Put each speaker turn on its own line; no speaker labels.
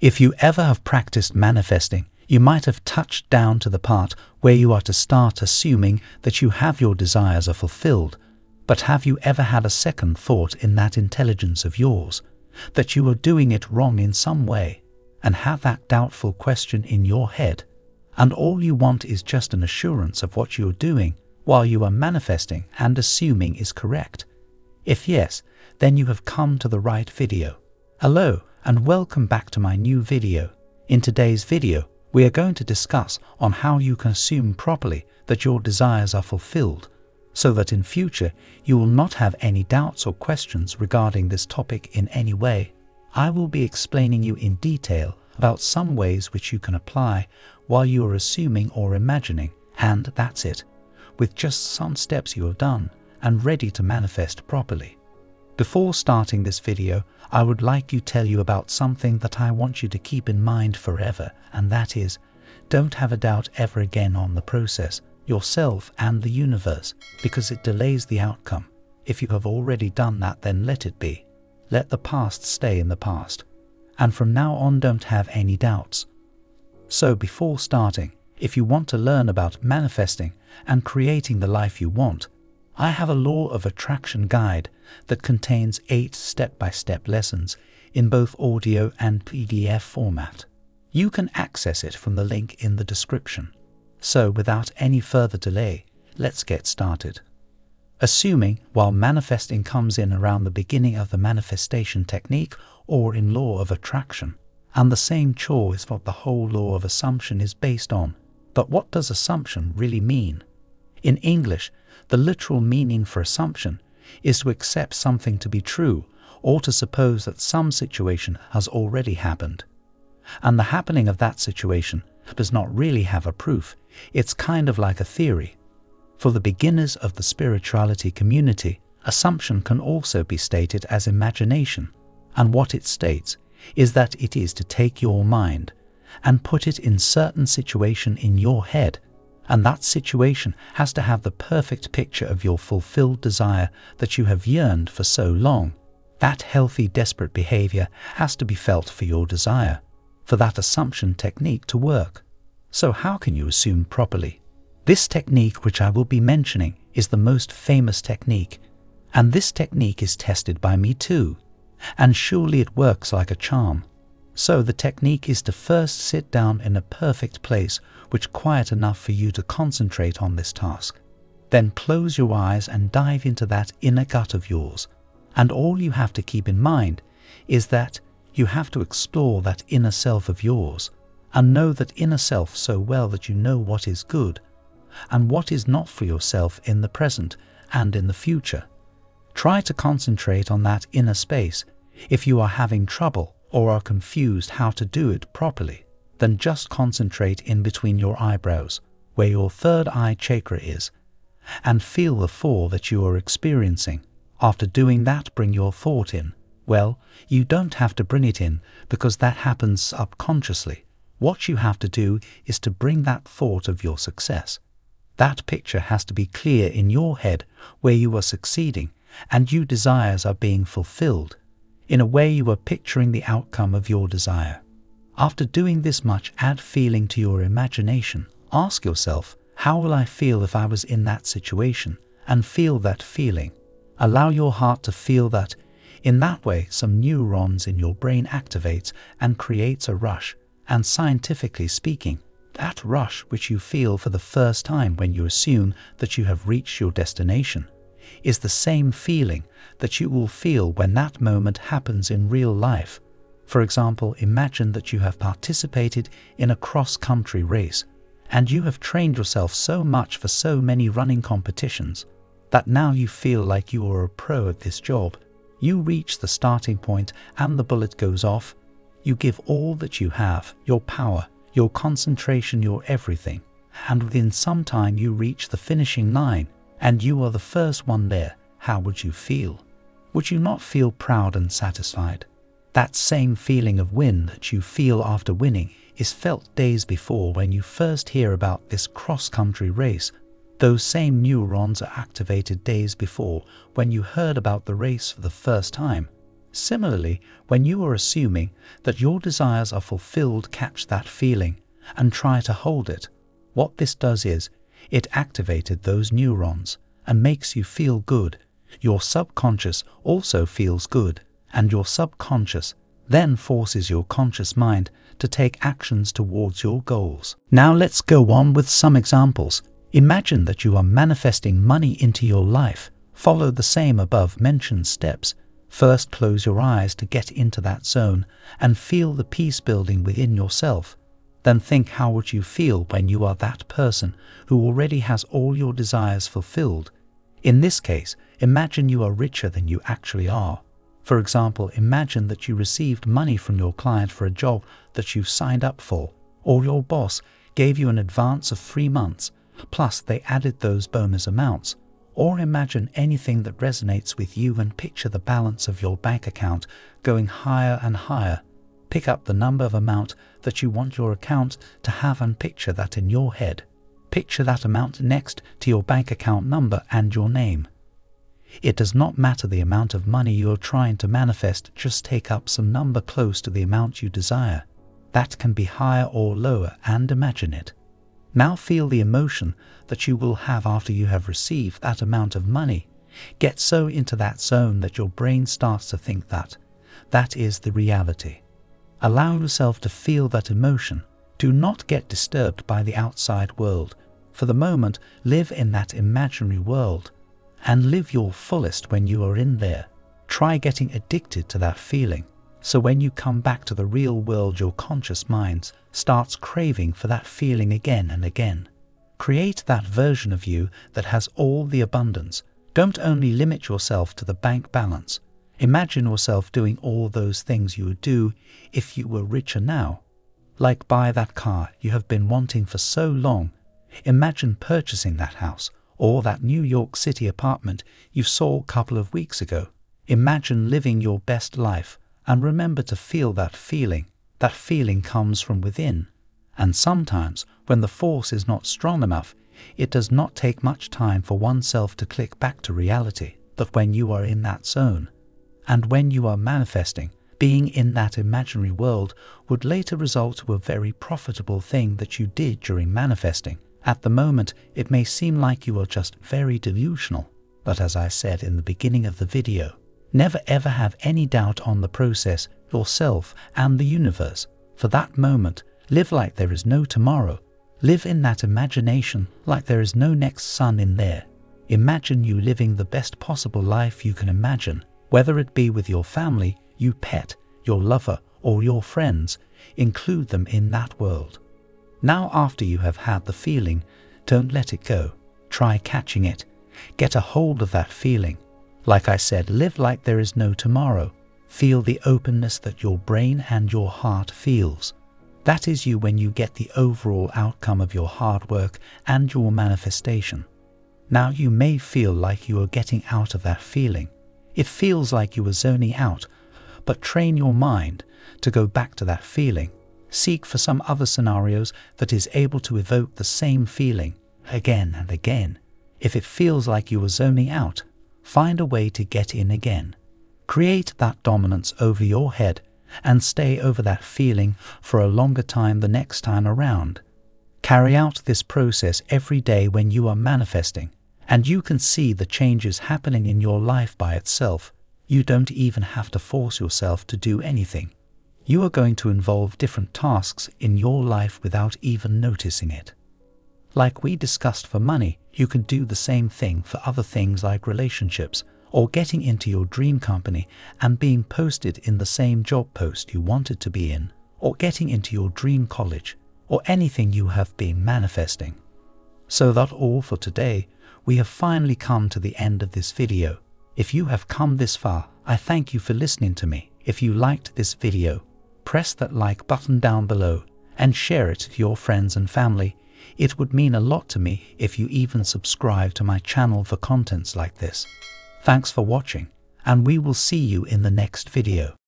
If you ever have practiced manifesting, you might have touched down to the part where you are to start assuming that you have your desires are fulfilled. But have you ever had a second thought in that intelligence of yours, that you are doing it wrong in some way, and have that doubtful question in your head, and all you want is just an assurance of what you are doing while you are manifesting and assuming is correct? If yes, then you have come to the right video. Hello, and welcome back to my new video. In today's video, we are going to discuss on how you can assume properly that your desires are fulfilled so that in future you will not have any doubts or questions regarding this topic in any way. I will be explaining you in detail about some ways which you can apply while you are assuming or imagining, and that's it, with just some steps you have done and ready to manifest properly. Before starting this video, I would like to tell you about something that I want you to keep in mind forever, and that is, don't have a doubt ever again on the process, yourself and the universe, because it delays the outcome. If you have already done that, then let it be. Let the past stay in the past. And from now on, don't have any doubts. So before starting, if you want to learn about manifesting and creating the life you want, I have a law of attraction guide that contains eight step-by-step lessons in both audio and PDF format. You can access it from the link in the description. So without any further delay, let's get started. Assuming while manifesting comes in around the beginning of the manifestation technique or in law of attraction, and the same chore is what the whole law of assumption is based on. But what does assumption really mean? In English, the literal meaning for assumption is to accept something to be true or to suppose that some situation has already happened. And the happening of that situation does not really have a proof, it's kind of like a theory. For the beginners of the spirituality community, assumption can also be stated as imagination, and what it states is that it is to take your mind and put it in certain situation in your head and that situation has to have the perfect picture of your fulfilled desire that you have yearned for so long. That healthy, desperate behavior has to be felt for your desire, for that assumption technique to work. So how can you assume properly? This technique which I will be mentioning is the most famous technique, and this technique is tested by me too, and surely it works like a charm. So the technique is to first sit down in a perfect place which quiet enough for you to concentrate on this task. Then close your eyes and dive into that inner gut of yours. And all you have to keep in mind is that you have to explore that inner self of yours and know that inner self so well that you know what is good and what is not for yourself in the present and in the future. Try to concentrate on that inner space if you are having trouble or are confused how to do it properly, then just concentrate in between your eyebrows, where your third eye chakra is, and feel the four that you are experiencing. After doing that, bring your thought in. Well, you don't have to bring it in because that happens subconsciously. What you have to do is to bring that thought of your success. That picture has to be clear in your head where you are succeeding and your desires are being fulfilled in a way you are picturing the outcome of your desire. After doing this much, add feeling to your imagination. Ask yourself, how will I feel if I was in that situation? And feel that feeling. Allow your heart to feel that. In that way, some neurons in your brain activates and creates a rush. And scientifically speaking, that rush which you feel for the first time when you assume that you have reached your destination is the same feeling that you will feel when that moment happens in real life. For example, imagine that you have participated in a cross-country race and you have trained yourself so much for so many running competitions that now you feel like you are a pro at this job. You reach the starting point and the bullet goes off. You give all that you have, your power, your concentration, your everything, and within some time you reach the finishing line and you are the first one there, how would you feel? Would you not feel proud and satisfied? That same feeling of win that you feel after winning is felt days before when you first hear about this cross-country race. Those same neurons are activated days before when you heard about the race for the first time. Similarly, when you are assuming that your desires are fulfilled, catch that feeling and try to hold it. What this does is, it activated those neurons and makes you feel good. Your subconscious also feels good, and your subconscious then forces your conscious mind to take actions towards your goals. Now let's go on with some examples. Imagine that you are manifesting money into your life. Follow the same above mentioned steps. First, close your eyes to get into that zone and feel the peace building within yourself. Then think how would you feel when you are that person who already has all your desires fulfilled. In this case, imagine you are richer than you actually are. For example, imagine that you received money from your client for a job that you signed up for, or your boss gave you an advance of three months, plus they added those bonus amounts. Or imagine anything that resonates with you and picture the balance of your bank account going higher and higher. Pick up the number of amount that you want your account to have and picture that in your head. Picture that amount next to your bank account number and your name. It does not matter the amount of money you are trying to manifest, just take up some number close to the amount you desire. That can be higher or lower and imagine it. Now feel the emotion that you will have after you have received that amount of money. Get so into that zone that your brain starts to think that. That is the reality. Allow yourself to feel that emotion. Do not get disturbed by the outside world. For the moment, live in that imaginary world and live your fullest when you are in there. Try getting addicted to that feeling. So when you come back to the real world, your conscious mind starts craving for that feeling again and again. Create that version of you that has all the abundance. Don't only limit yourself to the bank balance. Imagine yourself doing all those things you would do if you were richer now. Like buy that car you have been wanting for so long. Imagine purchasing that house or that New York City apartment you saw a couple of weeks ago. Imagine living your best life and remember to feel that feeling. That feeling comes from within. And sometimes, when the force is not strong enough, it does not take much time for oneself to click back to reality that when you are in that zone, and when you are manifesting, being in that imaginary world would later result to a very profitable thing that you did during manifesting. At the moment, it may seem like you are just very delusional, but as I said in the beginning of the video, never ever have any doubt on the process, yourself, and the universe. For that moment, live like there is no tomorrow. Live in that imagination like there is no next sun in there. Imagine you living the best possible life you can imagine, whether it be with your family, you pet, your lover, or your friends. Include them in that world. Now, after you have had the feeling, don't let it go. Try catching it. Get a hold of that feeling. Like I said, live like there is no tomorrow. Feel the openness that your brain and your heart feels. That is you when you get the overall outcome of your hard work and your manifestation. Now you may feel like you are getting out of that feeling. It feels like you are zoning out, but train your mind to go back to that feeling Seek for some other scenarios that is able to evoke the same feeling again and again. If it feels like you are zoning out, find a way to get in again. Create that dominance over your head and stay over that feeling for a longer time the next time around. Carry out this process every day when you are manifesting, and you can see the changes happening in your life by itself. You don't even have to force yourself to do anything you are going to involve different tasks in your life without even noticing it. Like we discussed for money, you can do the same thing for other things like relationships, or getting into your dream company and being posted in the same job post you wanted to be in, or getting into your dream college, or anything you have been manifesting. So that all for today, we have finally come to the end of this video. If you have come this far, I thank you for listening to me. If you liked this video, press that like button down below and share it to your friends and family. It would mean a lot to me if you even subscribe to my channel for contents like this. Thanks for watching, and we will see you in the next video.